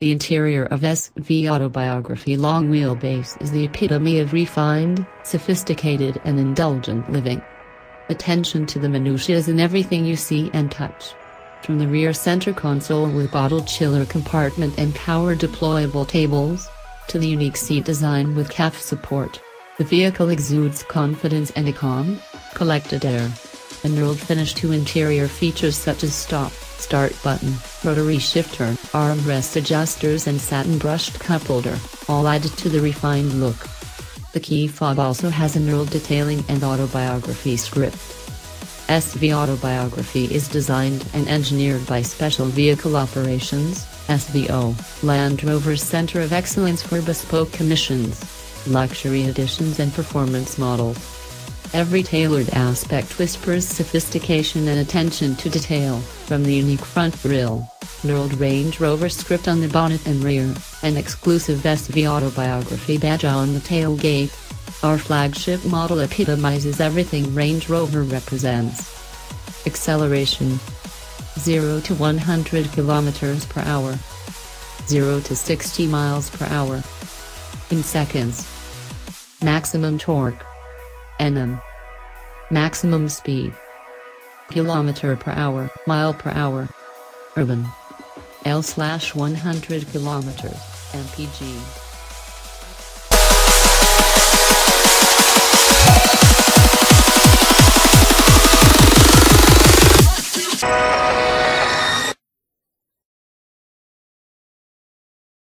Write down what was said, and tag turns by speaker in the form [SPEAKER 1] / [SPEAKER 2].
[SPEAKER 1] The interior of SV Autobiography Long Wheelbase is the epitome of refined, sophisticated and indulgent living. Attention to the minutiae is in everything you see and touch. From the rear center console with bottle chiller compartment and power deployable tables, to the unique seat design with calf support, the vehicle exudes confidence and a calm, collected air. A knurled finish to interior features such as stop, start button, rotary shifter, armrest adjusters and satin brushed cup holder, all added to the refined look. The key fob also has a knurled detailing and autobiography script. SV Autobiography is designed and engineered by Special Vehicle Operations, SVO, Land Rover's Center of Excellence for Bespoke Commissions, Luxury Editions and Performance Models. Every tailored aspect whispers sophistication and attention to detail, from the unique front grille, knurled Range Rover script on the bonnet and rear, an exclusive SV autobiography badge on the tailgate. Our flagship model epitomizes everything Range Rover represents. Acceleration 0 to 100 km per hour 0 to 60 miles per hour in seconds. Maximum torque Nm. Maximum speed. Kilometer per hour, mile per hour. Urban. L slash 100 kilometers, mpg.